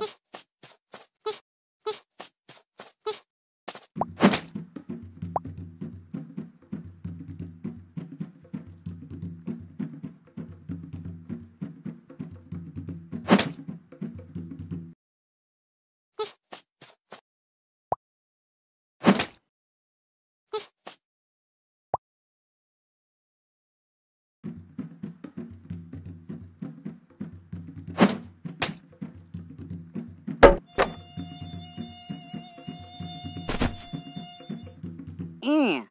Hey! Mm.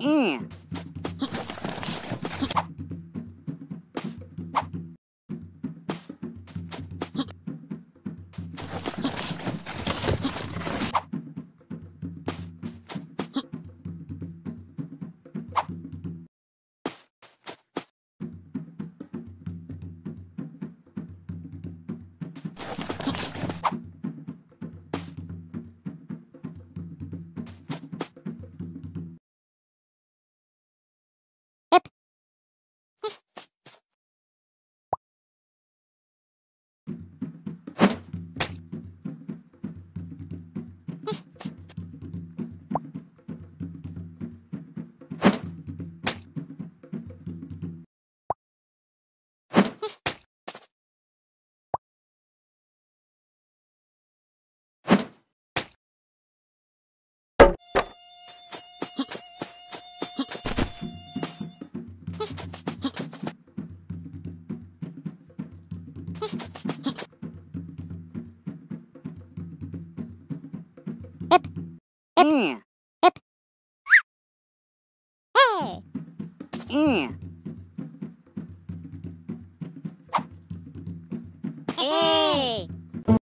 Mm. Mm. Hip. Hey! Mm. Eh.